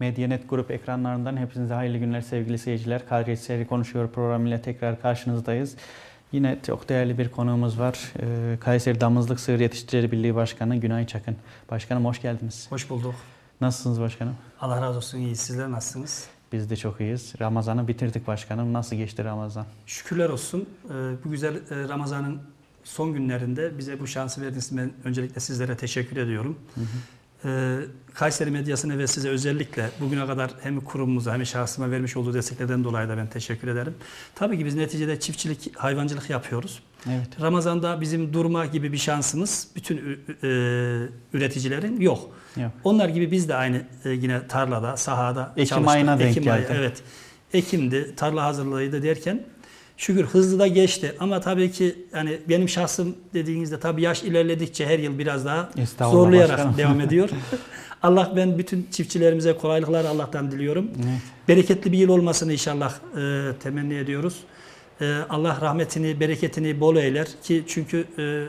Medyanet Grup ekranlarından hepinize hayırlı günler sevgili seyirciler. Kadri Seri Konuşuyor programıyla tekrar karşınızdayız. Yine çok değerli bir konuğumuz var. Ee, Kayseri Damızlık Sığır Yetiştiricileri Birliği Başkanı Günay Çakın. Başkanım hoş geldiniz. Hoş bulduk. Nasılsınız başkanım? Allah razı olsun iyi. Sizler nasılsınız? Biz de çok iyiyiz. Ramazan'ı bitirdik başkanım. Nasıl geçti Ramazan? Şükürler olsun. Ee, Bu güzel e, Ramazan'ın son günlerinde bize bu şansı verdiğiniz için ben öncelikle sizlere teşekkür ediyorum. Ee, Kayseri medyasına ve size özellikle bugüne kadar hem kurumumuza hem şahsıma vermiş olduğu desteklerden dolayı da ben teşekkür ederim. Tabii ki biz neticede çiftçilik, hayvancılık yapıyoruz. Evet. Ramazan'da bizim durma gibi bir şansımız bütün e, üreticilerin yok. Yok. Onlar gibi biz de aynı e, yine tarlada, sahada Ekim çalıştık. ayına denk Ekim ayı, geldi. evet. Ekim'di, tarla hazırlığıydı derken şükür hızlı da geçti. Ama tabii ki yani benim şahsım dediğinizde tabii yaş ilerledikçe her yıl biraz daha zorlayarak başkanım. devam ediyor. Allah ben bütün çiftçilerimize kolaylıklar Allah'tan diliyorum. Evet. Bereketli bir yıl olmasını inşallah e, temenni ediyoruz. E, Allah rahmetini, bereketini bol eyler ki çünkü e,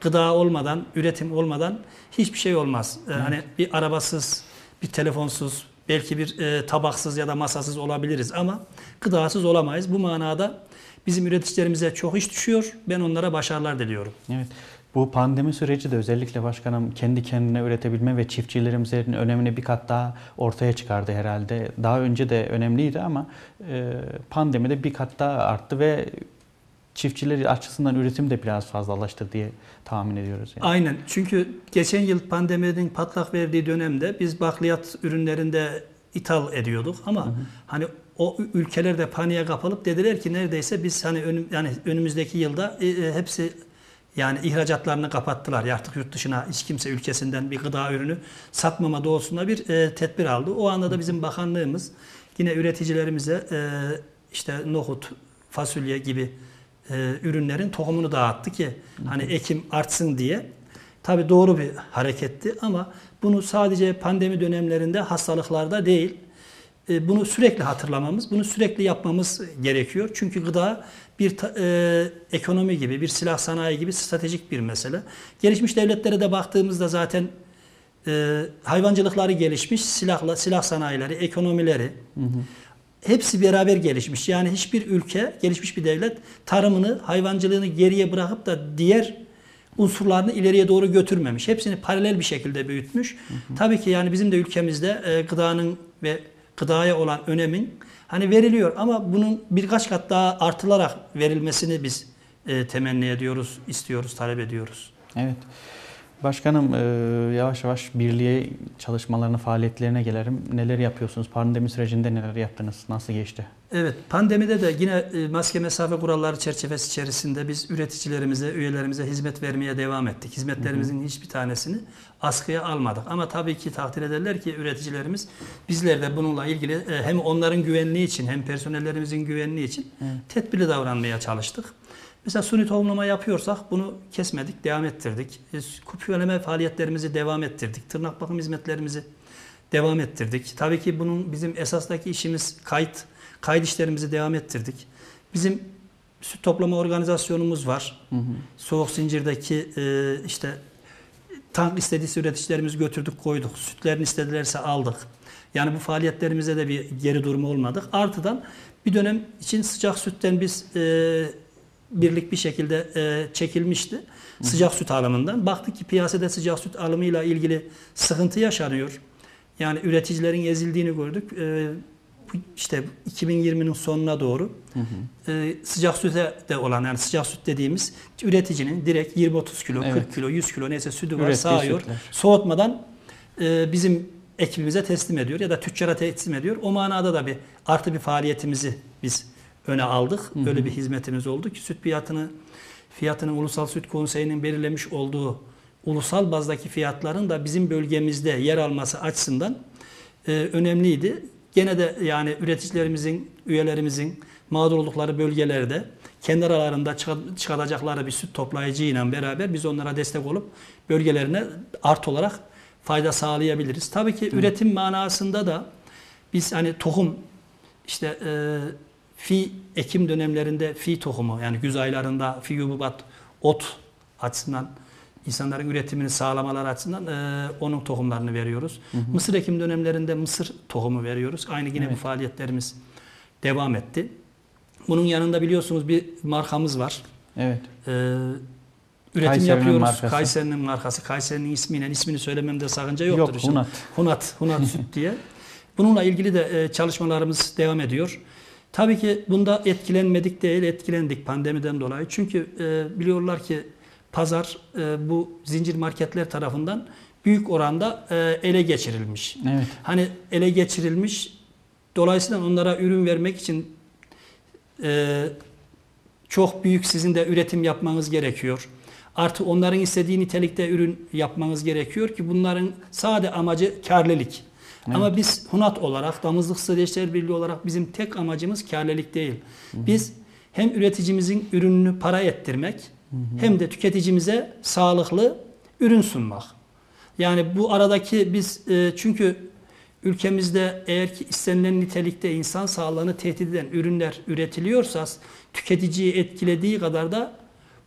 gıda olmadan, üretim olmadan hiçbir şey olmaz. E, Hani bir arabasız, bir telefonsuz, belki bir e, tabaksız ya da masasız olabiliriz ama gıdasız olamayız. Bu manada bizim üreticilerimize çok iş düşüyor. Ben onlara başarılar diliyorum. Evet. Bu pandemi süreci de özellikle başkanım kendi kendine üretebilme ve çiftçilerimizin önemini bir kat daha ortaya çıkardı herhalde. Daha önce de önemliydi ama e, pandemide bir kat daha arttı ve çiftçiler açısından üretim de biraz fazlalaştı diye tahmin ediyoruz. Yani. Aynen. Çünkü geçen yıl pandeminin patlak verdiği dönemde biz bakliyat ürünlerinde ithal ediyorduk ama hani o ülkeler de paniğe kapılıp dediler ki neredeyse biz hani önüm, yani önümüzdeki yılda e, e, hepsi yani ihracatlarını kapattılar. Ya artık yurt dışına hiç kimse ülkesinden bir gıda ürünü satmama doğrultusunda bir e, tedbir aldı. O anda da bizim bakanlığımız yine üreticilerimize e, işte nohut, fasulye gibi e, ürünlerin tohumunu dağıttı ki hani ekim artsın diye. Tabi doğru bir hareketti ama bunu sadece pandemi dönemlerinde hastalıklarda değil, bunu sürekli hatırlamamız, bunu sürekli yapmamız gerekiyor. Çünkü gıda bir e, ekonomi gibi, bir silah sanayi gibi stratejik bir mesele. Gelişmiş devletlere de baktığımızda zaten e, hayvancılıkları gelişmiş, silahla silah sanayileri, ekonomileri hepsi beraber gelişmiş. Yani hiçbir ülke, gelişmiş bir devlet tarımını, hayvancılığını geriye bırakıp da diğer unsurlarını ileriye doğru götürmemiş. Hepsini paralel bir şekilde büyütmüş. Tabii ki yani bizim de ülkemizde e, gıdanın ve gıdaya olan önemin hani veriliyor ama bunun birkaç kat daha artılarak verilmesini biz e, temenni ediyoruz, istiyoruz, talep ediyoruz. Evet. Başkanım e, yavaş yavaş birliğe çalışmalarına, faaliyetlerine gelelim. Neler yapıyorsunuz? Pandemi sürecinde neler yaptınız? Nasıl geçti? Evet, pandemide de yine e, maske mesafe kuralları çerçevesi içerisinde biz üreticilerimize, üyelerimize hizmet vermeye devam ettik. Hizmetlerimizin hiçbir tanesini askıya almadık. Ama tabii ki takdir ederler ki üreticilerimiz bizler de bununla ilgili e, hem onların güvenliği için hem personellerimizin güvenliği için tedbirli davranmaya çalıştık. Mesela suni tohumlama yapıyorsak bunu kesmedik, devam ettirdik. E, Kupyöleme faaliyetlerimizi devam ettirdik. Tırnak bakım hizmetlerimizi devam ettirdik. Tabii ki bunun bizim esastaki işimiz kayıt. Kayıt işlerimizi devam ettirdik. Bizim süt toplama organizasyonumuz var. Soğuk zincirdeki e, işte tank istediyse üreticilerimiz götürdük koyduk. Sütlerini istedilerse aldık. Yani bu faaliyetlerimize de bir geri durma olmadık. Artıdan bir dönem için sıcak sütten biz e, birlik bir şekilde e, çekilmişti. Sıcak süt alımından. Baktık ki piyasada sıcak süt alımıyla ilgili sıkıntı yaşanıyor. Yani üreticilerin ezildiğini gördük. E, işte 2020'nin sonuna doğru e, sıcak süte de olan yani sıcak süt dediğimiz üreticinin direkt 20-30 kilo, Evet. 40 kilo, 100 kilo neyse sütü var Ürettiği sağıyor. sütler. Soğutmadan e, bizim ekibimize teslim ediyor ya da tüccara teslim ediyor. O manada da bir artı bir faaliyetimizi biz öne aldık. Böyle bir hizmetimiz oldu ki süt fiyatını fiyatının Ulusal Süt Konseyi'nin belirlemiş olduğu ulusal bazdaki fiyatların da bizim bölgemizde yer alması açısından e, önemliydi. Gene de yani üreticilerimizin, üyelerimizin mağdur oldukları bölgelerde kendi aralarında çıka- çıkaracakları bir süt toplayıcıyla beraber biz onlara destek olup bölgelerine art olarak fayda sağlayabiliriz. Tabii ki üretim manasında da biz hani tohum işte e, fi ekim dönemlerinde fi tohumu yani güz aylarında fi hububat ot açısından insanların üretimini sağlamaları açısından e, onun tohumlarını veriyoruz. Mısır ekim dönemlerinde mısır tohumu veriyoruz. Aynı yine bu Evet. faaliyetlerimiz devam etti. Bunun yanında biliyorsunuz bir markamız var. Evet. Ee, üretim Kayseri'nin yapıyoruz. markası. Kayseri'nin markası. Kayseri'nin ismiyle ismini söylememde sakınca yoktur. Yok. Hunat. Hunat, Hunat süt diye. Bununla ilgili de e, çalışmalarımız devam ediyor. Tabii ki bunda etkilenmedik değil, etkilendik pandemiden dolayı. Çünkü e, biliyorlar ki pazar e, bu zincir marketler tarafından büyük oranda e, ele geçirilmiş. Evet. Hani ele geçirilmiş. Dolayısıyla onlara ürün vermek için e, çok büyük sizin de üretim yapmanız gerekiyor. Artı onların istediği nitelikte ürün yapmanız gerekiyor ki bunların sade amacı karlılık. Ama biz Hunat olarak, Damızlık Süreçler Birliği olarak bizim tek amacımız karlılık değil. Biz hem üreticimizin ürününü para ettirmek hem de tüketicimize sağlıklı ürün sunmak. Yani bu aradaki biz e, çünkü ülkemizde eğer ki istenilen nitelikte insan sağlığını tehdit eden ürünler üretiliyorsa tüketiciyi etkilediği kadar da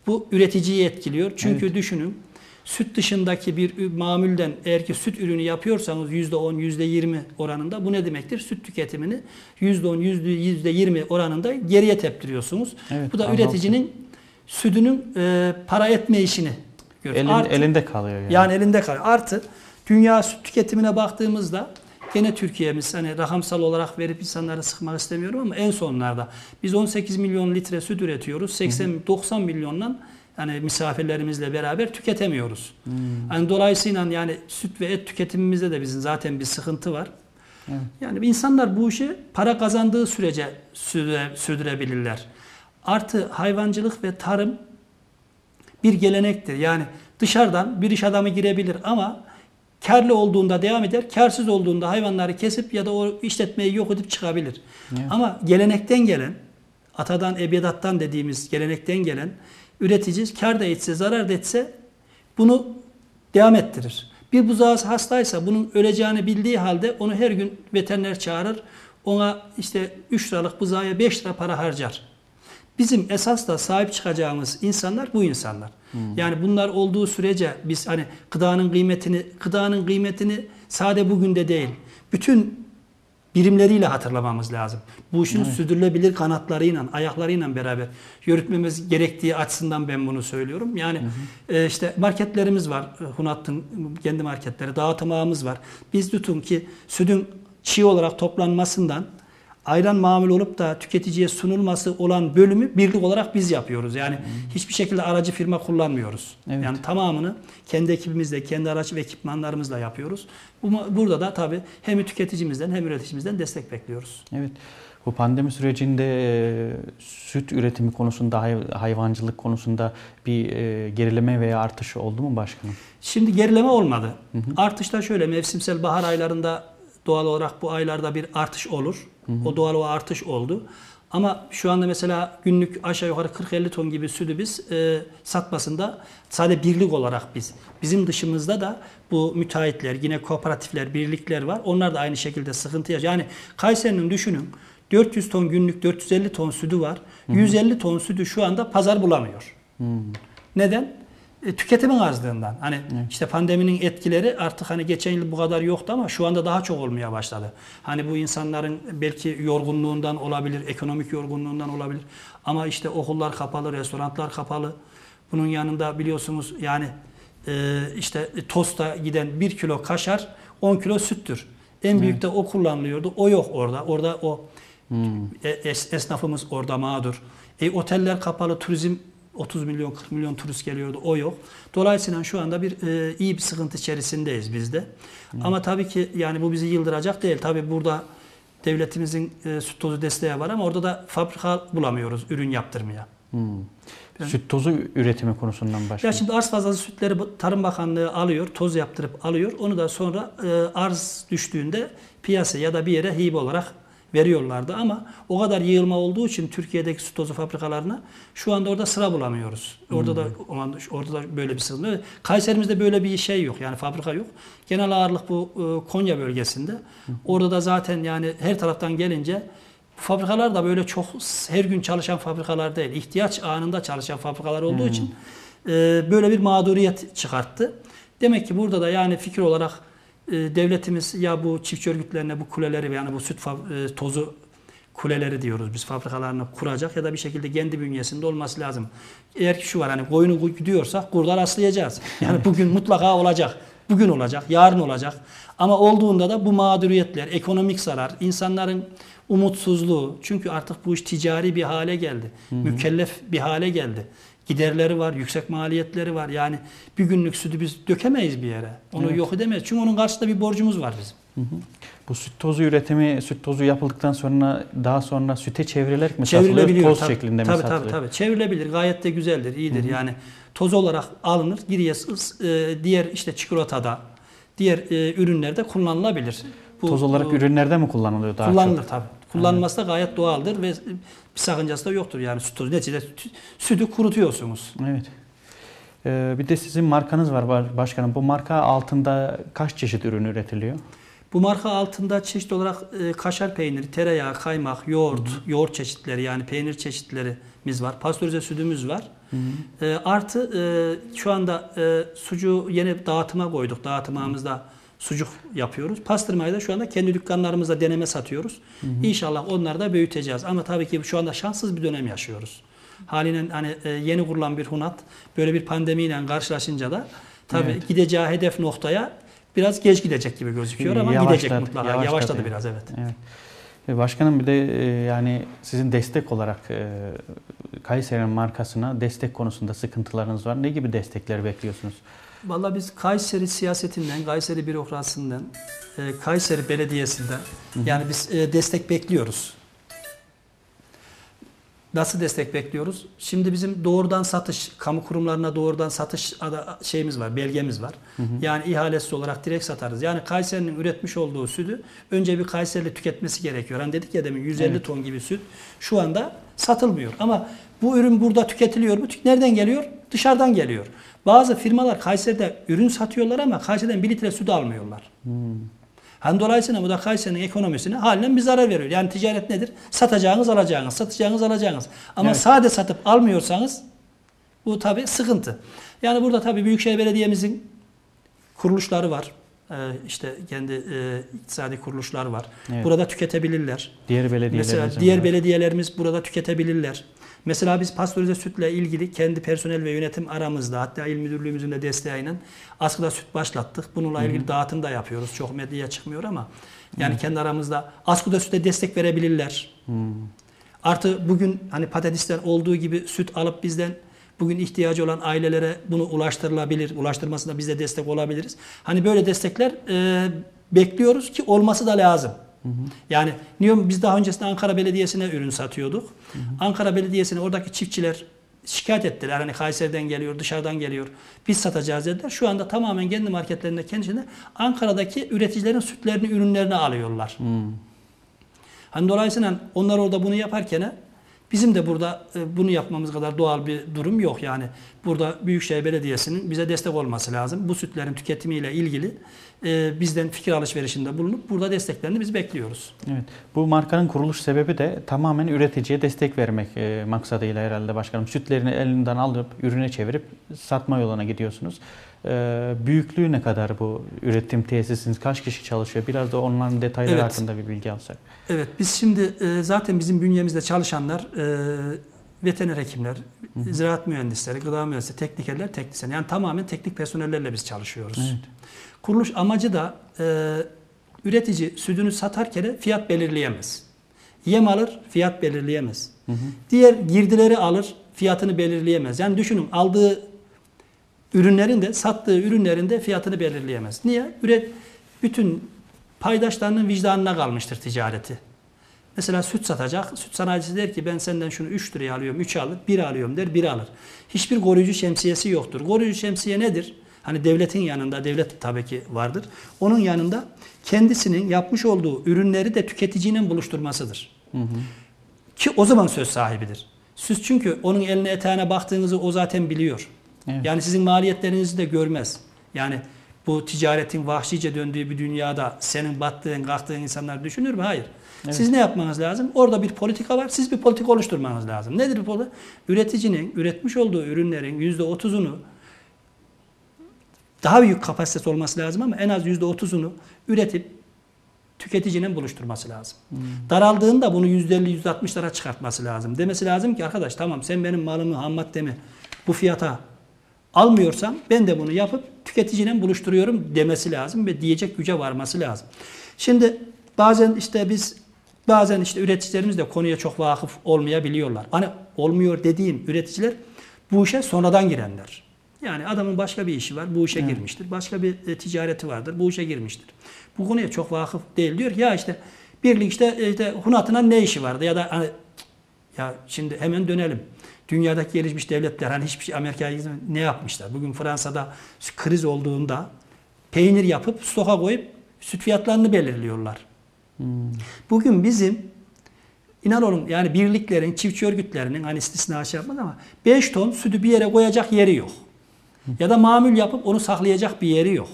bu üreticiyi etkiliyor. Çünkü düşünün süt dışındaki bir mamulden eğer ki süt ürünü yapıyorsanız %10, %20 oranında bu ne demektir? Süt tüketimini %10, %20 oranında geriye teptiriyorsunuz. Evet, bu da azaltıyor. üreticinin sütünün e, para etme işini görüyor. Elin, Artı- elinde kalıyor yani. yani elinde kalıyor. Artı dünya süt tüketimine baktığımızda gene Türkiye'miz hani rakamsal olarak verip insanları sıkmak istemiyorum ama en sonlarda biz 18 milyon litre süt üretiyoruz. 80-90 milyondan yani misafirlerimizle beraber tüketemiyoruz. Yani dolayısıyla yani süt ve et tüketimimizde de bizim zaten bir sıkıntı var. Evet. Yani insanlar bu işi para kazandığı sürece sürdüre- sürdürebilirler. Artı hayvancılık ve tarım bir gelenektir. Yani dışarıdan bir iş adamı girebilir ama karlı olduğunda devam eder, karsız olduğunda hayvanları kesip ya da o işletmeyi yok edip çıkabilir. Evet. Ama gelenekten gelen, atadan, ebedattan dediğimiz gelenekten gelen üretici kar da etse, zarar da etse bunu devam ettirir. Bir buzağı hastaysa bunun öleceğini bildiği halde onu her gün veteriner çağırır. Ona işte 3 liralık buzağa 5 lira para harcar. Bizim esas da sahip çıkacağımız insanlar bu insanlar. Yani bunlar olduğu sürece biz hani gıdanın kıymetini gıdanın kıymetini sade bugün de değil. Bütün birimleriyle hatırlamamız lazım. Bu işin sürdürülebilir kanatlarıyla, ayaklarıyla beraber yürütmemiz gerektiği açısından ben bunu söylüyorum. Yani e, işte marketlerimiz var. e, Hunat'ın kendi marketleri, dağıtım ağımız var. Biz tutun ki sütün çiğ olarak toplanmasından ayran mamul olup da tüketiciye sunulması olan bölümü birlik olarak biz yapıyoruz. Yani hiçbir şekilde aracı firma kullanmıyoruz. Evet. Yani tamamını kendi ekibimizle, kendi araç ve ekipmanlarımızla yapıyoruz. Bu- Burada da tabii hem tüketicimizden hem üreticimizden destek bekliyoruz. Evet. Bu pandemi sürecinde e, süt üretimi konusunda, hay- hayvancılık konusunda bir e, gerileme veya artış oldu mu başkanım? Şimdi gerileme olmadı. Artışta şöyle mevsimsel bahar aylarında doğal olarak bu aylarda bir artış olur. O doğal o artış oldu. Ama şu anda mesela günlük aşağı yukarı 40-50 ton gibi sütü biz e, satmasında sadece birlik olarak biz. Bizim dışımızda da bu müteahhitler, yine kooperatifler, birlikler var. Onlar da aynı şekilde sıkıntı yaşıyor. Yani Kayseri'nin düşünün 400 ton günlük 450 ton sütü var. 150 ton sütü şu anda pazar bulamıyor. Neden? E, tüketimin azlığından. Hani işte pandeminin etkileri artık hani geçen yıl bu kadar yoktu ama şu anda daha çok olmaya başladı. Hani bu insanların belki yorgunluğundan olabilir, ekonomik yorgunluğundan olabilir. Ama işte okullar kapalı, restoranlar kapalı. Bunun yanında biliyorsunuz yani e, işte tosta giden 1 kilo kaşar 10 kilo süttür. En büyük de o kullanılıyordu. O yok orada. Orada o e, es- esnafımız orada mağdur. E, oteller kapalı, turizm 30 milyon 40 milyon turist geliyordu. O yok. Dolayısıyla şu anda bir e, iyi bir sıkıntı içerisindeyiz biz de. Ama tabii ki yani bu bizi yıldıracak değil. Tabii burada devletimizin e, süt tozu desteği var ama orada da fabrika bulamıyoruz ürün yaptırmaya. Süt tozu üretimi konusundan Ya başkanım. şimdi arz fazlası sütleri Tarım Bakanlığı alıyor, toz yaptırıp alıyor. Onu da sonra e, arz düştüğünde piyasa ya da bir yere hibe olarak veriyorlardı ama o kadar yığılma olduğu için Türkiye'deki süt tozu fabrikalarına şu anda orada sıra bulamıyoruz. Orada da orada da böyle bir sıkıntı. Kayserimizde böyle bir şey yok. Yani fabrika yok. Genel ağırlık bu e, Konya bölgesinde. Orada da zaten yani her taraftan gelince Fabrikalar da böyle çok her gün çalışan fabrikalar değil. İhtiyaç anında çalışan fabrikalar olduğu için e, böyle bir mağduriyet çıkarttı. Demek ki burada da yani fikir olarak devletimiz ya bu çiftçi örgütlerine bu kuleleri yani bu süt e, tozu kuleleri diyoruz biz fabrikalarını kuracak ya da bir şekilde kendi bünyesinde olması lazım. Eğer ki şu var hani koyunu gidiyorsak kurda rastlayacağız. Yani bugün mutlaka olacak. Bugün olacak, yarın olacak. Ama olduğunda da bu mağduriyetler, ekonomik zarar, insanların umutsuzluğu. Çünkü artık bu iş ticari bir hale geldi. Mükellef bir hale geldi. Giderleri var, yüksek maliyetleri var. Yani bir günlük sütü biz dökemeyiz bir yere. Onu Evet. yok edemeyiz. Çünkü onun karşısında bir borcumuz var bizim. Hı hı. Bu süt tozu üretimi, süt tozu yapıldıktan sonra daha sonra süte çevrilerek mi satılıyor? Toz tabii, şeklinde mi satılıyor? Tabii tabii. Çevrilebilir. Gayet de güzeldir, iyidir. Yani toz olarak alınır, geriye e, diğer işte çikolatada, diğer e, ürünlerde kullanılabilir. Bu- Toz olarak bu- ürünlerde mi kullanılıyor daha kullanılır çok? tabii. Kullanılması da gayet doğaldır ve bir sakıncası da yoktur. Yani süt tozu neticede sütü- sütü kurutuyorsunuz. Evet. Ee, bir de sizin markanız var baş- başkanım. Bu marka altında kaç çeşit ürün üretiliyor? Bu marka altında çeşit olarak e, kaşar peyniri, tereyağı, kaymak, yoğurt, yoğurt çeşitleri yani peynir çeşitlerimiz var. Pastörize sütümüz var. E, artı e, şu anda e, sucuğu yeni dağıtıma koyduk. Dağıtımımızda sucuk yapıyoruz. Pastırmayı da şu anda kendi dükkanlarımızda deneme satıyoruz. İnşallah onları da büyüteceğiz. Ama tabii ki şu anda şanssız bir dönem yaşıyoruz. Haliyle hani e, yeni kurulan bir hunat böyle bir pandemiyle karşılaşınca da tabii Evet. gideceği hedef noktaya biraz geç gidecek gibi gözüküyor ama Yavaşladı, gidecek mutlaka. yavaşladı Yavaşladı, yani. biraz evet. Evet. E, Başkanım bir de e, yani sizin destek olarak Kayseri'nin markasına destek konusunda sıkıntılarınız var. Ne gibi destekler bekliyorsunuz? Vallahi biz Kayseri siyasetinden, Kayseri bürokrasisinden, e, Kayseri Belediyesi'nden yani biz e, destek bekliyoruz. Nasıl destek bekliyoruz? Şimdi bizim doğrudan satış, kamu kurumlarına doğrudan satış ada- şeyimiz var, belgemiz var. Yani ihalesiz olarak direkt satarız. Yani Kayseri'nin üretmiş olduğu sütü önce bir Kayseri'li tüketmesi gerekiyor. Hani dedik ya demin 150 Evet. ton gibi süt şu anda satılmıyor. Ama bu ürün burada tüketiliyor mu? Nereden geliyor? Dışarıdan geliyor. Bazı firmalar Kayseri'de ürün satıyorlar ama Kayseri'den bir litre süt almıyorlar. Hani dolayısıyla bu da Kayseri'nin ekonomisine halinden bir zarar veriyor. Yani ticaret nedir? Satacağınız alacağınız, satacağınız alacağınız. Ama Evet. sade satıp almıyorsanız bu tabii sıkıntı. Yani burada tabii Büyükşehir Belediye'mizin kuruluşları var. Ee, işte kendi e, iktisadi kuruluşlar var. Evet. Burada tüketebilirler. Diğer belediyelerimiz Mesela diğer belediyelerimiz burada tüketebilirler. Mesela biz pastörize sütle ilgili kendi personel ve yönetim aramızda hatta il müdürlüğümüzün de desteğiyle askıda süt başlattık. Bununla ilgili dağıtım da yapıyoruz. Çok medyaya çıkmıyor ama yani kendi aramızda askıda süte destek verebilirler. Artı bugün hani patatesten olduğu gibi süt alıp bizden bugün ihtiyacı olan ailelere bunu ulaştırılabilir. Ulaştırmasında biz de destek olabiliriz. Hani böyle destekler e, bekliyoruz ki olması da lazım. Yani diyorum biz daha öncesinde Ankara Belediyesi'ne ürün satıyorduk. Ankara Belediyesi'ne oradaki çiftçiler şikayet ettiler. Hani Kayseri'den geliyor, dışarıdan geliyor. Biz satacağız dediler. Şu anda tamamen kendi marketlerinde kendisinde Ankara'daki üreticilerin sütlerini, ürünlerini alıyorlar. Hani dolayısıyla onlar orada bunu yaparken bizim de burada e, bunu yapmamız kadar doğal bir durum yok. Yani burada Büyükşehir Belediyesi'nin bize destek olması lazım. Bu sütlerin tüketimiyle ilgili e, bizden fikir alışverişinde bulunup burada desteklerini biz bekliyoruz. Evet. Bu markanın kuruluş sebebi de tamamen üreticiye destek vermek e, maksadıyla herhalde başkanım. Sütlerini elinden alıp ürüne çevirip satma yoluna gidiyorsunuz. E, büyüklüğü ne kadar bu üretim tesisiniz? Kaç kişi çalışıyor? Biraz da onların detayları Evet. hakkında bir bilgi alsak. Evet biz şimdi e, zaten bizim bünyemizde çalışanlar e, veteriner hekimler, ziraat mühendisleri, gıda mühendisleri, teknikerler, teknisyen. Yani tamamen teknik personellerle biz çalışıyoruz. Evet. Kuruluş amacı da e, üretici sütünü satarken fiyat belirleyemez. Yem alır, fiyat belirleyemez. Diğer girdileri alır, fiyatını belirleyemez. Yani düşünün aldığı ürünlerin de sattığı ürünlerin de fiyatını belirleyemez. Niye? Üret bütün paydaşlarının vicdanına kalmıştır ticareti. Mesela süt satacak. Süt sanayicisi der ki ben senden şunu 3 liraya alıyorum, 3 alır, 1 alıyorum der, 1 alır. Hiçbir koruyucu şemsiyesi yoktur. Koruyucu şemsiye nedir? Hani devletin yanında, devlet tabii ki vardır. Onun yanında kendisinin yapmış olduğu ürünleri de tüketicinin buluşturmasıdır. Ki o zaman söz sahibidir. Süt çünkü onun eline eteğine baktığınızı o zaten biliyor. Evet. Yani sizin maliyetlerinizi de görmez. Yani bu ticaretin vahşice döndüğü bir dünyada senin battığın, kalktığın insanlar düşünür mü? Hayır. Evet. Siz ne yapmanız lazım? Orada bir politika var. Siz bir politika oluşturmanız lazım. Nedir bu politika? Üreticinin üretmiş olduğu ürünlerin %30'unu daha büyük kapasitesi olması lazım ama en az %30'unu üretip tüketicinin buluşturması lazım. Daraldığında bunu %50 %60'lara çıkartması lazım. Demesi lazım ki arkadaş tamam sen benim malımı, ham maddemi bu fiyata almıyorsam ben de bunu yapıp tüketicinin buluşturuyorum demesi lazım ve diyecek güce varması lazım. Şimdi bazen işte biz bazen işte üreticilerimiz de konuya çok vakıf olmayabiliyorlar. Hani olmuyor dediğim üreticiler bu işe sonradan girenler. Yani adamın başka bir işi var, bu işe girmiştir. Başka bir e, ticareti vardır, bu işe girmiştir. Bu konuya çok vakıf değil. Diyor ki ya işte birlik işte, işte Hunat'ına ne işi vardı ya da hani ya şimdi hemen dönelim. Dünyadaki gelişmiş devletler hani hiçbir şey Amerika'ya ne yapmışlar? Bugün Fransa'da kriz olduğunda peynir yapıp stoka koyup süt fiyatlarını belirliyorlar. Bugün bizim inan olun yani birliklerin, çiftçi örgütlerinin hani istisna şey yapmaz ama 5 ton sütü bir yere koyacak yeri yok. Ya da mamül yapıp onu saklayacak bir yeri yok.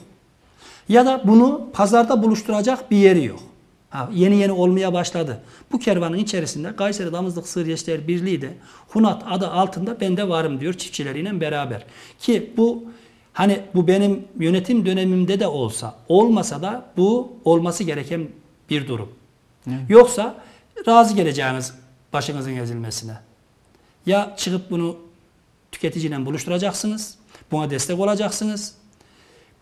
Ya da bunu pazarda buluşturacak bir yeri yok. Ha, yeni yeni olmaya başladı. Bu kervanın içerisinde Kayseri Damızlık Sığır Yeşiller Birliği de Hunat adı altında ben de varım diyor çiftçileriyle beraber. Ki bu hani bu benim yönetim dönemimde de olsa olmasa da bu olması gereken bir durum. Yoksa razı geleceğiniz başınızın ezilmesine. Ya çıkıp bunu tüketiciyle buluşturacaksınız. Buna destek olacaksınız.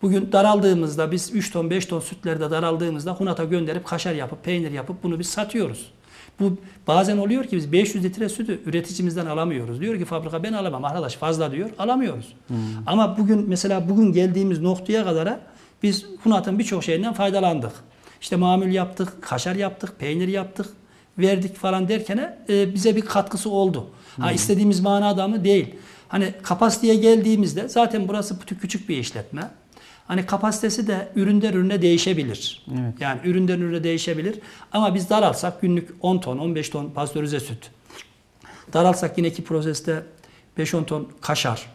Bugün daraldığımızda biz 3 ton 5 ton sütlerde daraldığımızda Hunat'a gönderip kaşar yapıp peynir yapıp bunu biz satıyoruz. Bu bazen oluyor ki biz 500 litre sütü üreticimizden alamıyoruz. Diyor ki fabrika ben alamam arkadaş fazla diyor alamıyoruz. Ama bugün mesela bugün geldiğimiz noktaya kadar biz Hunat'ın birçok şeyinden faydalandık. İşte mamül yaptık, kaşar yaptık, peynir yaptık, verdik falan derken e, bize bir katkısı oldu. Ha istediğimiz manada mı? Değil. Hani kapasiteye geldiğimizde zaten burası küçük bir işletme. Hani kapasitesi de üründen ürüne değişebilir. Evet. Yani üründen ürüne değişebilir. Ama biz daralsak günlük 10 ton, 15 ton pastörize süt. Daralsak yine ki proseste 5-10 ton kaşar.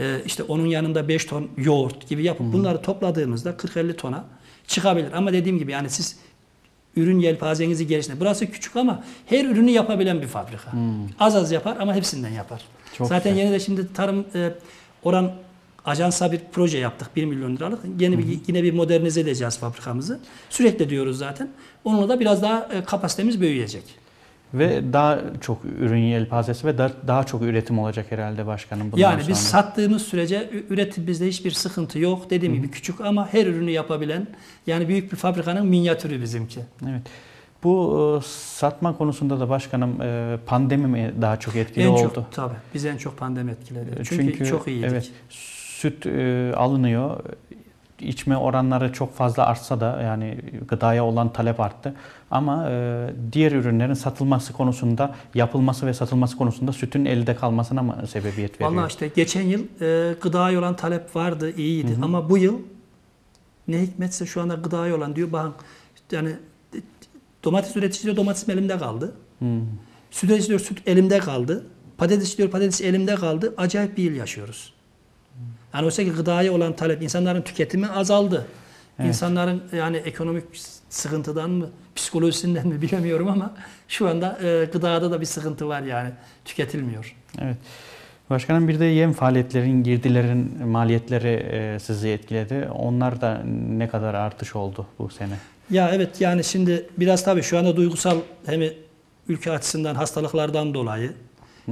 Ee, işte onun yanında 5 ton yoğurt gibi yapıp bunları topladığımızda 40-50 tona çıkabilir. Ama dediğim gibi yani siz ürün yelpazenizi geliştirin. Burası küçük ama her ürünü yapabilen bir fabrika. Az az yapar ama hepsinden yapar. Çok Zaten güzel. yeni de şimdi tarım e, oran ajansa bir proje yaptık 1 milyon liralık. Yeni bir yine bir modernize edeceğiz fabrikamızı. Sürekli diyoruz zaten. Onunla da biraz daha e, kapasitemiz büyüyecek. Ve daha çok ürün yelpazesi ve da- daha çok üretim olacak herhalde başkanım bundan yani biz sonra. sattığımız sürece ü- üretimimizde hiçbir sıkıntı yok. Dediğim gibi küçük ama her ürünü yapabilen yani büyük bir fabrikanın minyatürü bizimki. Evet. Bu e, satma konusunda da başkanım e, pandemi mi daha çok etkili en oldu? çok tabii. Biz en çok pandemi etkiledi. E, Çünkü, çok iyiydik. Evet, süt e, alınıyor. İçme oranları çok fazla artsa da yani gıdaya olan talep arttı. Ama e, diğer ürünlerin satılması konusunda, yapılması ve satılması konusunda sütün elde kalmasına mı sebebiyet veriyor? Vallahi işte geçen yıl e, gıdaya olan talep vardı, iyiydi. Ama bu yıl ne hikmetse şu anda gıdaya olan diyor. Bakın yani domates üreticisi domates elimde kaldı. Hmm. Süt üretici diyor süt elimde kaldı. Patates diyor patates elimde kaldı. Acayip bir yıl yaşıyoruz. Yani oysa ki gıdaya olan talep, insanların tüketimi azaldı. Evet. İnsanların yani ekonomik sıkıntıdan mı, psikolojisinden mi bilemiyorum ama şu anda e, gıdada da bir sıkıntı var yani. Tüketilmiyor. Evet. Başkanım bir de yem faaliyetlerin, girdilerin maliyetleri e, sizi etkiledi. Onlar da ne kadar artış oldu bu sene? Ya evet yani şimdi biraz tabii şu anda duygusal hem ülke açısından hastalıklardan dolayı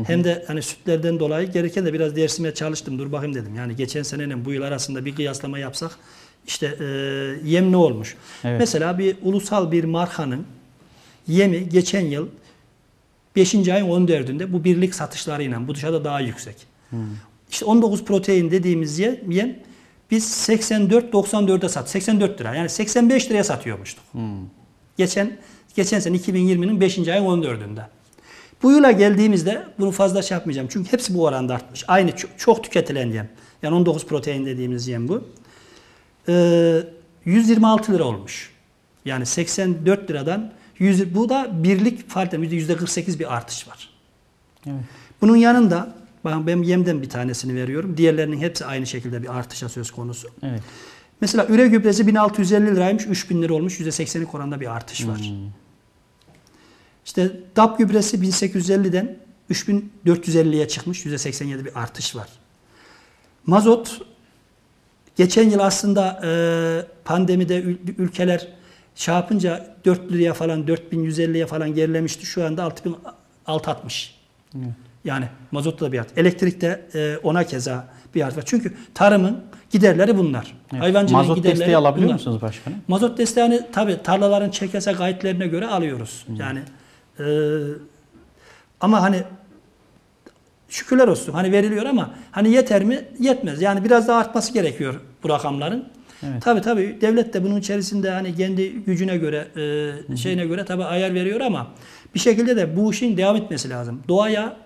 hem de hani sütlerden dolayı gereken de biraz dersime çalıştım. Dur bakayım dedim. Yani geçen senenin bu yıl arasında bir kıyaslama yapsak işte e, yem ne olmuş? Evet. Mesela bir ulusal bir markanın yemi geçen yıl 5. ayın 14'ünde bu birlik satışlarıyla bu dışarıda daha yüksek. İşte 19 protein dediğimiz ye- yem biz 84-94'e sat. 84 lira. Yani 85 liraya satıyormuştuk. Geçen geçen sene 2020'nin 5. ayın 14'ünde. Bu yıla geldiğimizde bunu fazla şey yapmayacağım. Çünkü hepsi bu oranda artmış. Aynı çok, çok tüketilen yem. Yani 19 protein dediğimiz yem bu. Ee, 126 lira olmuş. Yani 84 liradan 100 bu da birlik farklı %48 bir artış var. Evet. Bunun yanında ben yemden bir tanesini veriyorum. Diğerlerinin hepsi aynı şekilde bir artışa söz konusu. Evet. Mesela üre gübresi 1650 liraymış, 3000 lira olmuş. %80'lik oranda bir artış var. Hmm. İşte DAP gübresi 1850'den 3450'ye çıkmış. %87 bir artış var. Mazot geçen yıl aslında e, pandemide ül- ülkeler şey yapınca 4 liraya falan 4150'ye falan gerilemişti. Şu anda 6660. Evet. Yani mazotta da bir art. Elektrikte e, ona keza bir art var. Çünkü tarımın giderleri bunlar. Evet. Hayvancılığın Mazot giderleri desteği alabiliyor bunlar. musunuz başkanım? Mazot desteğini tabi tarlaların çekese gayetlerine göre alıyoruz. Yani e, ama hani şükürler olsun hani veriliyor ama hani yeter mi? Yetmez. Yani biraz daha artması gerekiyor bu rakamların. Evet. Tabi tabi devlet de bunun içerisinde hani kendi gücüne göre e, şeyine göre tabi ayar veriyor ama bir şekilde de bu işin devam etmesi lazım. Doğaya,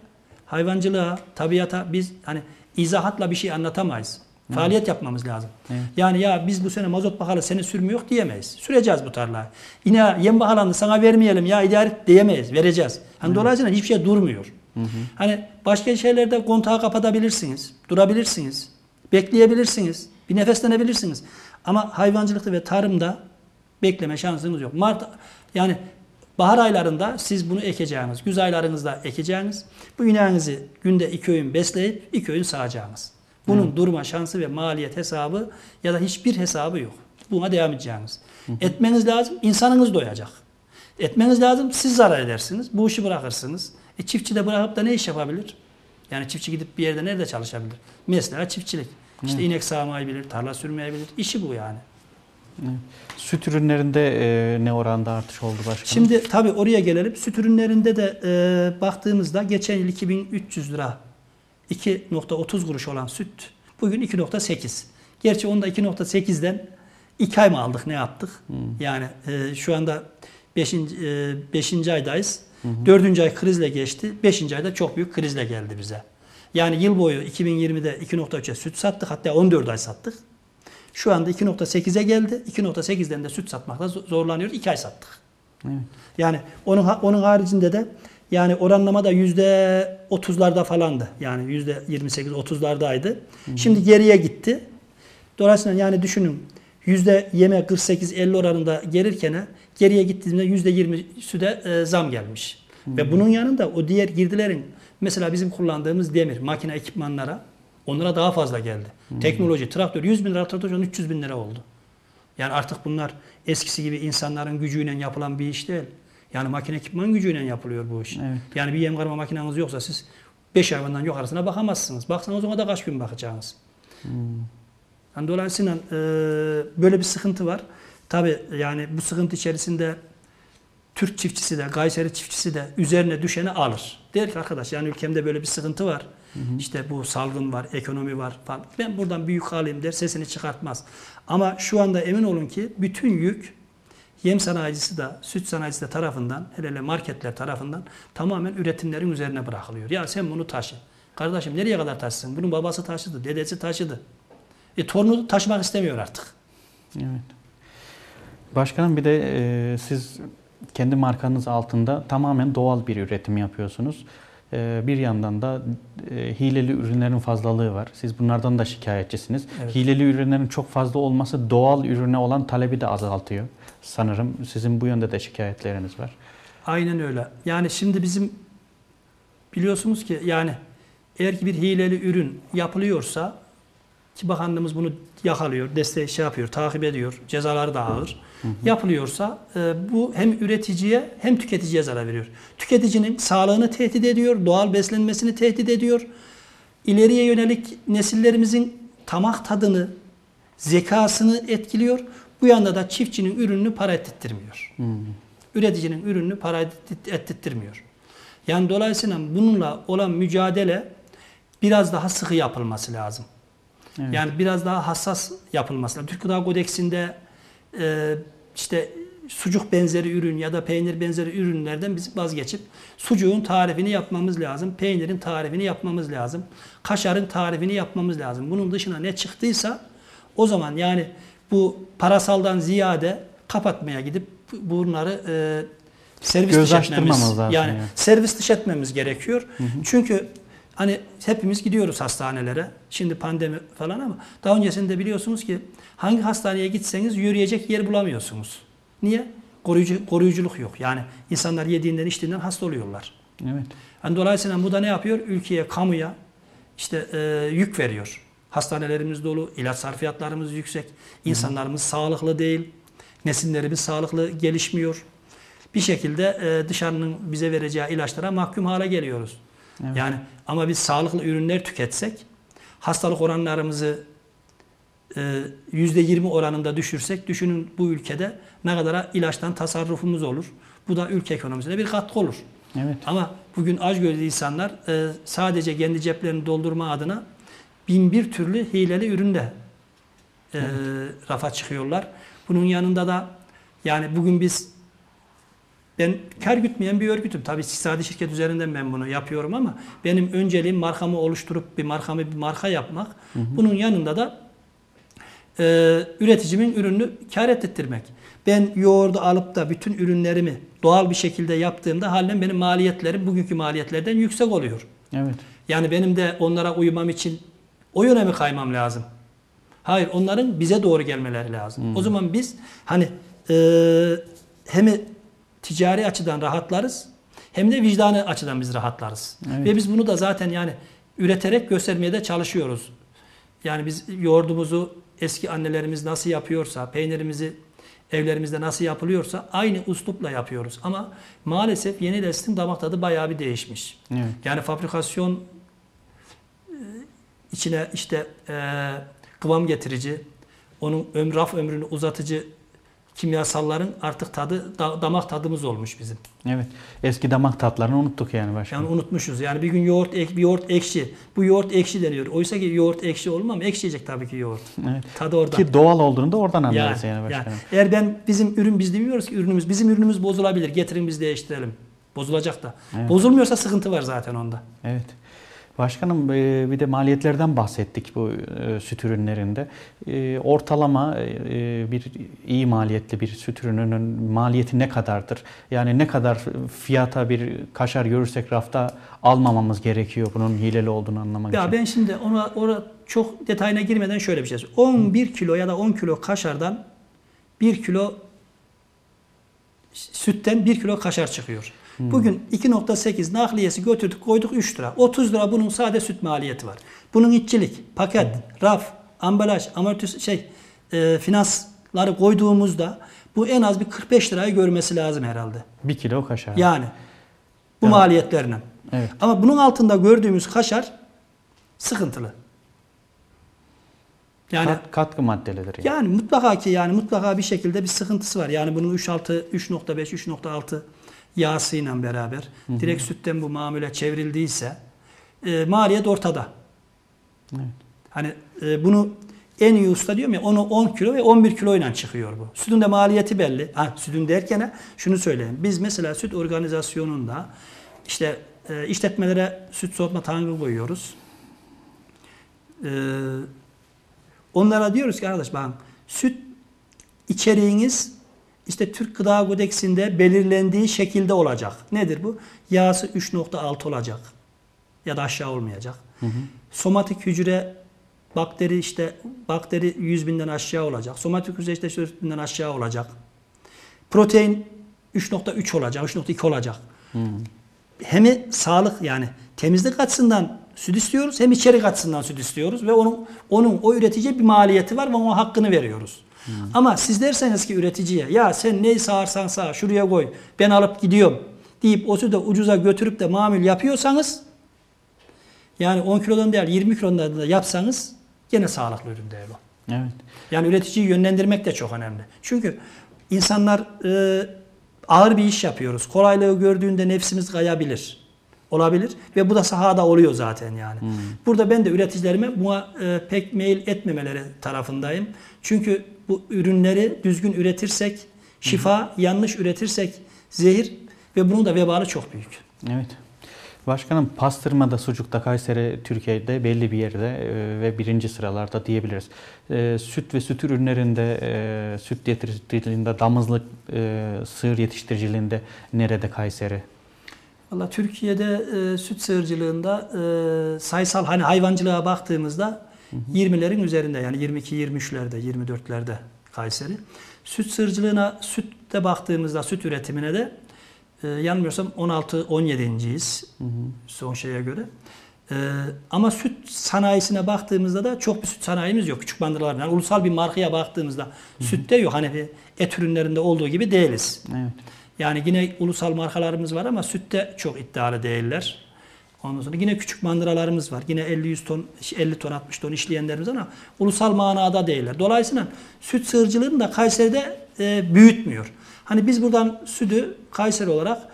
hayvancılığa, tabiata biz hani izahatla bir şey anlatamayız. Faaliyet yapmamız lazım. Evet. Yani ya biz bu sene mazot bahalı seni sürmüyor diyemeyiz. Süreceğiz bu tarlayı. Yine yem bahalandı sana vermeyelim ya idare et diyemeyiz. Vereceğiz. Hani dolayısıyla hiçbir şey durmuyor. Hani başka şeylerde kontağı kapatabilirsiniz. Durabilirsiniz. Bekleyebilirsiniz. Bir nefeslenebilirsiniz. Ama hayvancılıkta ve tarımda bekleme şansınız yok. Mart yani bahar aylarında siz bunu ekeceğiniz. Güz aylarınızda ekeceğiniz. Bu ineğinizi günde iki öğün besleyip iki öğün sağacağınız. Bunun durma şansı ve maliyet hesabı ya da hiçbir hesabı yok. Buna devam edeceğiniz. Etmeniz lazım, insanınız doyacak. Etmeniz lazım, siz zarar edersiniz. Bu işi bırakırsınız. E çiftçi de bırakıp da ne iş yapabilir? Yani çiftçi gidip bir yerde nerede çalışabilir? Mesela çiftçilik. İşte inek sağmayı bilir, tarla sürmeyi bilir. İşi bu yani. Süt ürünlerinde e, ne oranda artış oldu başkanım? Şimdi tabii oraya gelelim. Süt ürünlerinde de e, baktığımızda geçen yıl 2300 lira 2.30 kuruş olan süt bugün 2.8. Gerçi onda 2.8'den 2 ay mı aldık ne yaptık? Yani e, şu anda 5. 5. aydayız. 4. ay krizle geçti. 5. ayda çok büyük krizle geldi bize. Yani yıl boyu 2020'de 2.3'e süt sattık. Hatta 14 ay sattık. Şu anda 2.8'e geldi. 2.8'den de süt satmakta zo- zorlanıyoruz. 2 ay sattık. Evet. Yani onun onun haricinde de yani oranlama da yüzde 30'larda falandı. Yani yüzde 28 30'lardaydı. Şimdi geriye gitti. Dolayısıyla yani düşünün yüzde yeme 48 50 oranında gelirken geriye gittiğinde yüzde 20'sü de e, zam gelmiş. Ve bunun yanında o diğer girdilerin mesela bizim kullandığımız demir, makine ekipmanlara onlara daha fazla geldi. Teknoloji, traktör 100 bin lira traktör şu an 300 bin lira oldu. Yani artık bunlar eskisi gibi insanların gücüyle yapılan bir iş değil. Yani makine ekipman gücüyle yapılıyor bu iş. Evet. Yani bir yem karma makineniz yoksa siz 5 hayvandan yukarısına bakamazsınız. Baksanız ona da kaç gün bakacaksınız. Yani dolayısıyla e, böyle bir sıkıntı var. Tabi yani bu sıkıntı içerisinde Türk çiftçisi de, Kayseri çiftçisi de üzerine düşeni alır. Der ki arkadaş yani ülkemde böyle bir sıkıntı var. İşte bu salgın var, ekonomi var falan. Ben buradan bir yük alayım der, sesini çıkartmaz. Ama şu anda emin olun ki bütün yük yem sanayicisi de, süt sanayicisi de tarafından, hele hele marketler tarafından tamamen üretimlerin üzerine bırakılıyor. Ya sen bunu taşı. Kardeşim nereye kadar taşısın? Bunun babası taşıdı, dedesi taşıdı. E torunu taşımak istemiyor artık. Evet. Başkanım bir de e, siz kendi markanız altında tamamen doğal bir üretim yapıyorsunuz. E, bir yandan da e, hileli ürünlerin fazlalığı var. Siz bunlardan da şikayetçisiniz. Evet. Hileli ürünlerin çok fazla olması doğal ürüne olan talebi de azaltıyor. Sanırım sizin bu yönde de şikayetleriniz var. Aynen öyle. Yani şimdi bizim biliyorsunuz ki yani eğer ki bir hileli ürün yapılıyorsa ki bakanlığımız bunu yakalıyor, destek şey yapıyor, takip ediyor, cezaları da ağır. Yapılıyorsa e, bu hem üreticiye hem tüketiciye zarar veriyor. Tüketicinin sağlığını tehdit ediyor, doğal beslenmesini tehdit ediyor. İleriye yönelik nesillerimizin tamak tadını, zekasını etkiliyor. Bu yanda da çiftçinin ürününü para ettirmiyor üreticinin ürününü para ettir- ettirtmiyor. Yani dolayısıyla bununla olan mücadele biraz daha sıkı yapılması lazım. Evet. Yani biraz daha hassas yapılması lazım. Türk Gıda Kodeksinde e, işte sucuk benzeri ürün ya da peynir benzeri ürünlerden biz vazgeçip sucuğun tarifini yapmamız lazım. Peynirin tarifini yapmamız lazım. Kaşarın tarifini yapmamız lazım. Bunun dışına ne çıktıysa o zaman yani bu parasaldan ziyade kapatmaya gidip bunları e, servis Göz dışı etmemiz yani yani. servis dışı etmemiz gerekiyor. Çünkü Hani hepimiz gidiyoruz hastanelere. Şimdi pandemi falan ama daha öncesinde biliyorsunuz ki hangi hastaneye gitseniz yürüyecek yer bulamıyorsunuz. Niye? Koruyucu, koruyuculuk yok. Yani insanlar yediğinden içtiğinden hasta oluyorlar. Evet. Yani dolayısıyla bu da ne yapıyor? Ülkeye, kamuya işte e, yük veriyor. Hastanelerimiz dolu, ilaç sarfiyatlarımız yüksek, insanlarımız sağlıklı değil, nesillerimiz sağlıklı gelişmiyor. Bir şekilde e, dışarının bize vereceği ilaçlara mahkum hale geliyoruz. Evet. Yani ama biz sağlıklı ürünler tüketsek, hastalık oranlarımızı e, %20 oranında düşürsek, düşünün bu ülkede ne kadar ilaçtan tasarrufumuz olur. Bu da ülke ekonomisine bir katkı olur. Evet. Ama bugün açgözlü insanlar e, sadece kendi ceplerini doldurma adına bin bir türlü hileli üründe e, rafa çıkıyorlar. Bunun yanında da yani bugün biz ben kar gütmeyen bir örgütüm. Tabii iktisadi şirket üzerinden ben bunu yapıyorum ama benim önceliğim markamı oluşturup bir markamı bir marka yapmak. Bunun yanında da e, üreticimin ürününü kar ettirmek. Ben yoğurdu alıp da bütün ürünlerimi doğal bir şekilde yaptığımda halen benim maliyetlerim bugünkü maliyetlerden yüksek oluyor. Evet. Yani benim de onlara uymam için o yöne mi kaymam lazım? Hayır, onların bize doğru gelmeleri lazım. O zaman biz hani e, hem ticari açıdan rahatlarız hem de vicdani açıdan biz rahatlarız. Evet. Ve biz bunu da zaten yani üreterek göstermeye de çalışıyoruz. Yani biz yoğurdumuzu eski annelerimiz nasıl yapıyorsa, peynirimizi evlerimizde nasıl yapılıyorsa aynı uslupla yapıyoruz. Ama maalesef yeni neslin damak tadı bayağı bir değişmiş. Evet. Yani fabrikasyon e, içine işte e, kıvam getirici, onun ömrü, raf ömrünü uzatıcı kimyasalların artık tadı da- damak tadımız olmuş bizim. Evet. Eski damak tatlarını unuttuk yani başkanım. Yani unutmuşuz. Yani bir gün yoğurt ek, bir yoğurt ekşi. Bu yoğurt ekşi deniyor. Oysa ki yoğurt ekşi olmam. Ekşiyecek tabii ki yoğurt. Evet. Tadı orada. Ki doğal olduğunu da oradan Yani, anlarız yani, yani başkanım. eğer ben bizim ürün biz demiyoruz ki ürünümüz bizim ürünümüz bozulabilir. Getirin biz değiştirelim. Bozulacak da. Evet. Bozulmuyorsa sıkıntı var zaten onda. Evet. Başkanım e, bir de maliyetlerden bahsettik bu e, süt ürünlerinde. E, Ortalama bir iyi maliyetli bir süt ürününün maliyeti ne kadardır? Yani ne kadar fiyata bir kaşar görürsek rafta almamamız gerekiyor bunun hileli olduğunu anlamak Ya için. ben şimdi ona, ona çok detayına girmeden şöyle bir şey söyleyeyim. 11 kilo ya da 10 kilo kaşardan 1 kilo sütten 1 kilo kaşar çıkıyor. Bugün 2.8 nakliyesi götürdük koyduk 3 lira. 30 lira bunun sade süt maliyeti var. Bunun işçilik, paket, raf, ambalaj, amortis şey e, finansları koyduğumuzda bu en az bir 45 lirayı görmesi lazım herhalde. Bir kilo kaşar. Yani bu Ya. maliyetlerine. Evet. Ama bunun altında gördüğümüz kaşar sıkıntılı. Yani Kat- katkı maddeleri. Yani. yani mutlaka ki yani mutlaka bir şekilde bir sıkıntısı var. Yani bunun 3.6 3.5 3.6 yağsıyla beraber direkt sütten bu mamule çevrildiyse e, maliyet ortada. Evet. Hani e, bunu en iyi usta diyorum ya onu 10 kilo ve 11 kilo ile çıkıyor bu. Sütün de maliyeti belli. Ha, sütün derken şunu söyleyeyim. Biz mesela süt organizasyonunda işte e, işletmelere süt soğutma tankı koyuyoruz. E, onlara diyoruz ki arkadaş bakın süt içeriğiniz işte Türk Gıda Kodeksinde belirlendiği şekilde olacak. Nedir bu? Yağsı 3.6 olacak. Ya da aşağı olmayacak. Somatik hücre bakteri işte bakteri 100 binden aşağı olacak. Somatik hücre işte 4 binden aşağı olacak. Protein 3.3 olacak, 3.2 olacak. Hem sağlık yani temizlik açısından süt istiyoruz hem içerik açısından süt istiyoruz ve onun onun o üretici bir maliyeti var ve ona hakkını veriyoruz. Ama siz derseniz ki üreticiye ya sen neyi sağarsan sağ şuraya koy ben alıp gidiyorum deyip o sütü ucuza götürüp de mamul yapıyorsanız yani 10 kilodan değil 20 kilodan da yapsanız gene sağlıklı ürün değil o. Evet. Yani üreticiyi yönlendirmek de çok önemli. Çünkü insanlar e, ağır bir iş yapıyoruz. Kolaylığı gördüğünde nefsimiz kayabilir. Olabilir ve bu da sahada oluyor zaten yani. Burada ben de üreticilerime buna e, pek mail etmemeleri tarafındayım. Çünkü bu ürünleri düzgün üretirsek şifa, yanlış üretirsek zehir ve bunun da vebalı çok büyük. Evet. Başkanım pastırmada, sucukta Kayseri Türkiye'de belli bir yerde e, ve birinci sıralarda diyebiliriz. E, süt ve süt ürünlerinde, e, süt yetiştiriciliğinde, damızlık, e, sığır yetiştiriciliğinde nerede Kayseri? Valla Türkiye'de e, süt sığırcılığında e, sayısal hani hayvancılığa baktığımızda 20'lerin üzerinde yani 22-23'lerde 24'lerde Kayseri. Süt sığırcılığına sütte baktığımızda süt üretimine de e, yanılmıyorsam 16-17.yiz son şeye göre. E, ama süt sanayisine baktığımızda da çok bir süt sanayimiz yok. Küçük bandıralar. Yani ulusal bir markaya baktığımızda sütte yok. Hani et ürünlerinde olduğu gibi değiliz. Evet. Yani yine ulusal markalarımız var ama sütte çok iddialı değiller. Ondan sonra yine küçük mandıralarımız var. Yine 50-100 ton, 50 ton, 60 ton işleyenlerimiz var ama ulusal manada değiller. Dolayısıyla süt sığırcılığını da Kayseri'de e, büyütmüyor. Hani biz buradan sütü Kayseri olarak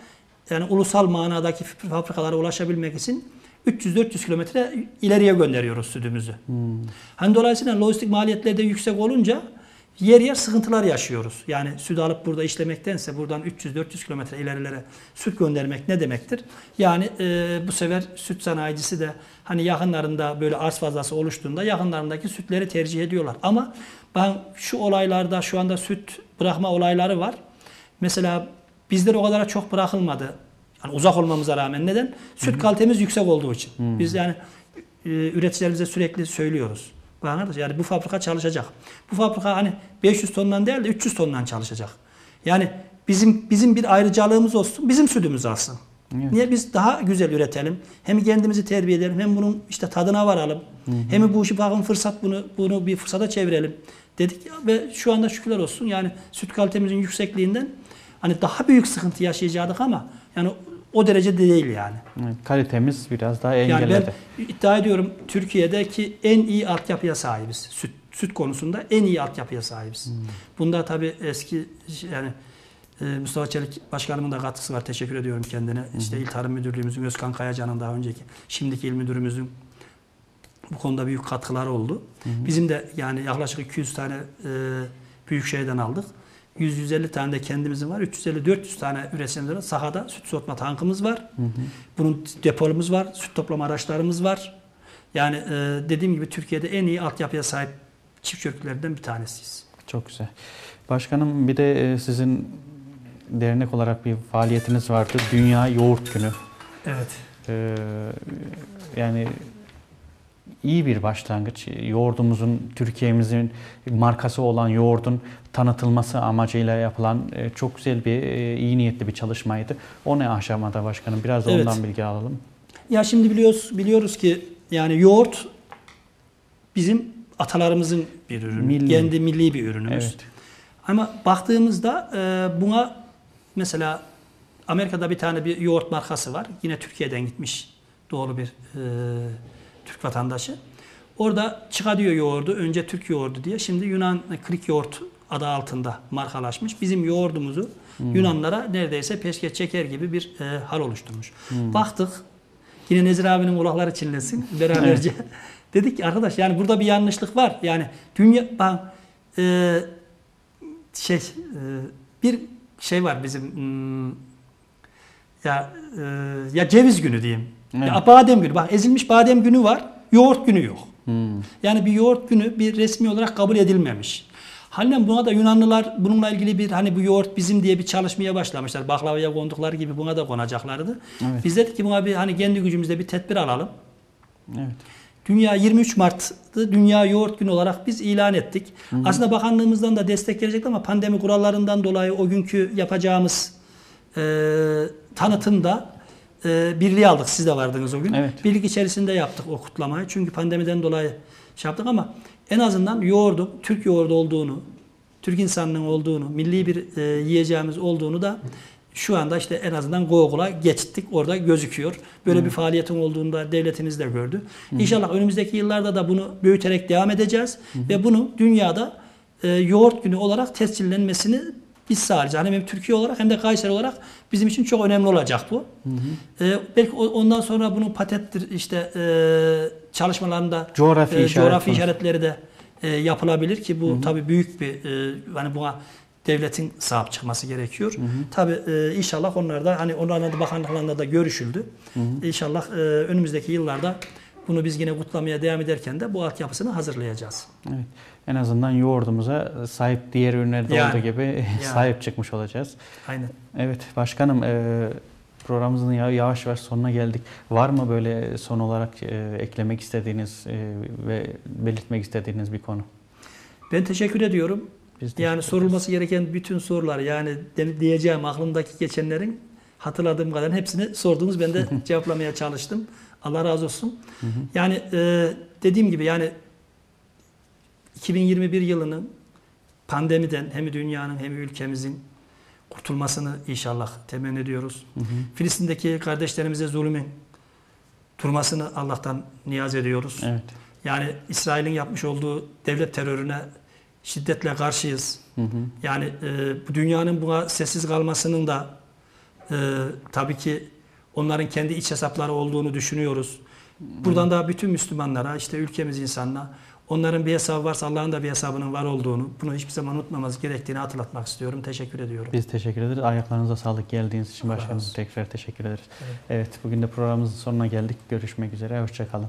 yani ulusal manadaki fabrikalara ulaşabilmek için 300-400 kilometre ileriye gönderiyoruz sütümüzü. Hani dolayısıyla lojistik maliyetleri de yüksek olunca yer yer sıkıntılar yaşıyoruz. Yani süt alıp burada işlemektense buradan 300-400 kilometre ilerilere süt göndermek ne demektir? Yani e, bu sefer süt sanayicisi de hani yakınlarında böyle arz fazlası oluştuğunda yakınlarındaki sütleri tercih ediyorlar. Ama ben şu olaylarda şu anda süt bırakma olayları var. Mesela bizler o kadar çok bırakılmadı. Yani uzak olmamıza rağmen neden? Süt kalitemiz yüksek olduğu için. Biz yani e, üreticilerimize sürekli söylüyoruz. Bakın arkadaş, Yani bu fabrika çalışacak. Bu fabrika hani 500 tondan değil de 300 tondan çalışacak. Yani bizim bizim bir ayrıcalığımız olsun, bizim sütümüz alsın. Evet. Niye biz daha güzel üretelim? Hem kendimizi terbiye edelim, hem bunun işte tadına varalım. Hem bu işi bakın fırsat bunu bunu bir fırsata çevirelim dedik ve şu anda şükürler olsun yani süt kalitemizin yüksekliğinden hani daha büyük sıkıntı yaşayacaktık ama yani o derece değil yani. Kalitemiz biraz daha Yani engelledi. ben iddia ediyorum Türkiye'deki en iyi altyapıya sahibiz. Süt, süt konusunda en iyi altyapıya sahibiz. Bunda tabii eski yani e, Mustafa Çelik Başkanımın da katkısı var. Teşekkür ediyorum kendine. İşte İl Tarım Müdürlüğümüzün Özkan Kayacan'ın daha önceki, şimdiki il müdürümüzün bu konuda büyük katkıları oldu. Bizim de yani yaklaşık 200 tane e, büyük şeyden aldık. 100-150 tane de kendimizin var. 350-400 tane üretimimiz var. Sahada süt soğutma tankımız var. Bunun depolumuz var. Süt toplama araçlarımız var. Yani e, dediğim gibi Türkiye'de en iyi altyapıya sahip çiftçiliklerden bir tanesiyiz. Çok güzel. Başkanım bir de e, sizin dernek olarak bir faaliyetiniz vardı. Dünya Yoğurt Günü. Evet. Ee, yani iyi bir başlangıç. Yoğurdumuzun, Türkiye'mizin markası olan yoğurdun tanıtılması amacıyla yapılan e, çok güzel bir, e, iyi niyetli bir çalışmaydı. O ne aşamada başkanım? Biraz da Evet. ondan bilgi alalım. Ya şimdi biliyoruz biliyoruz ki yani yoğurt bizim atalarımızın bir ürünü. Milli. Kendi milli bir ürünümüz. Evet. Ama baktığımızda e, buna mesela Amerika'da bir tane bir yoğurt markası var. Yine Türkiye'den gitmiş doğru bir e, Türk vatandaşı. Orada çıka diyor yoğurdu. Önce Türk yoğurdu diye. Şimdi Yunan Krik yoğurt adı altında markalaşmış. Bizim yoğurdumuzu Yunanlara neredeyse peşkeş çeker gibi bir e, hal oluşturmuş. Baktık. Yine Nezir abinin kulakları çinlesin beraberce. Dedik ki arkadaş yani burada bir yanlışlık var. Yani dünya ben e, şey e, bir şey var bizim hmm, ya e, ya ceviz günü diyeyim. Evet. Ya badem günü. Bak ezilmiş badem günü var. Yoğurt günü yok. Hmm. Yani bir yoğurt günü bir resmi olarak kabul edilmemiş. Halen buna da Yunanlılar bununla ilgili bir hani bu yoğurt bizim diye bir çalışmaya başlamışlar. Baklavaya kondukları gibi buna da konacaklardı. Evet. Biz dedik ki buna bir hani kendi gücümüzde bir tedbir alalım. Evet. Dünya 23 Mart'tı Dünya Yoğurt Günü olarak biz ilan ettik. Aslında bakanlığımızdan da destek gelecekti ama pandemi kurallarından dolayı o günkü yapacağımız e, tanıtımda e, birliği aldık. Siz de vardınız o gün. Evet. Birlik içerisinde yaptık o kutlamayı. Çünkü pandemiden dolayı şey yaptık ama en azından yoğurdun Türk yoğurdu olduğunu, Türk insanının olduğunu, milli bir e, yiyeceğimiz olduğunu da şu anda işte en azından Google'a geçtik. Orada gözüküyor. Böyle bir faaliyetin olduğunu da devletimiz de gördü. İnşallah önümüzdeki yıllarda da bunu büyüterek devam edeceğiz. Ve bunu dünyada e, yoğurt günü olarak tescillenmesini biz sağlayacağız. Hem Türkiye olarak hem de Kayseri olarak bizim için çok önemli olacak bu. E, belki o- ondan sonra bunun patenttir işte e, çalışmalarında Coğrafi e, işaret coğrafi konusu. işaretleri de e, yapılabilir ki bu tabii büyük bir e, hani buna devletin sahip çıkması gerekiyor. Tabii e, inşallah onlar da hani onlarla da bakanlıklarla da görüşüldü. İnşallah e, önümüzdeki yıllarda bunu biz yine kutlamaya devam ederken de bu altyapısını hazırlayacağız. Evet. En azından yoğurdumuza sahip diğer ürünlerde Yani. olduğu gibi Yani. sahip çıkmış olacağız. Aynen. Evet başkanım e, Programımızın ya- yavaş yavaş sonuna geldik. Var mı böyle son olarak e, eklemek istediğiniz e, ve belirtmek istediğiniz bir konu? Ben teşekkür ediyorum. Biz teşekkür Yani ederiz. sorulması gereken bütün sorular yani diyeceğim aklımdaki geçenlerin hatırladığım kadar hepsini sordunuz. Ben de cevaplamaya çalıştım. Allah razı olsun. Hı hı. Yani e, dediğim gibi yani 2021 yılının pandemiden hem dünyanın hem ülkemizin kurtulmasını inşallah temenni ediyoruz. Hı hı. Filistin'deki kardeşlerimize zulmün durmasını Allah'tan niyaz ediyoruz. Evet. Yani İsrail'in yapmış olduğu devlet terörüne şiddetle karşıyız. Hı hı. Yani e, bu dünyanın buna sessiz kalmasının da e, tabii ki onların kendi iç hesapları olduğunu düşünüyoruz. Buradan da bütün Müslümanlara, işte ülkemiz insanına onların bir hesabı varsa Allah'ın da bir hesabının var olduğunu, bunu hiçbir zaman unutmamamız gerektiğini hatırlatmak istiyorum. Teşekkür ediyorum. Biz teşekkür ederiz. Ayaklarınıza sağlık geldiğiniz için başkanım tekrar teşekkür ederiz. Evet. Evet bugün de programımızın sonuna geldik. Görüşmek üzere. Hoşçakalın.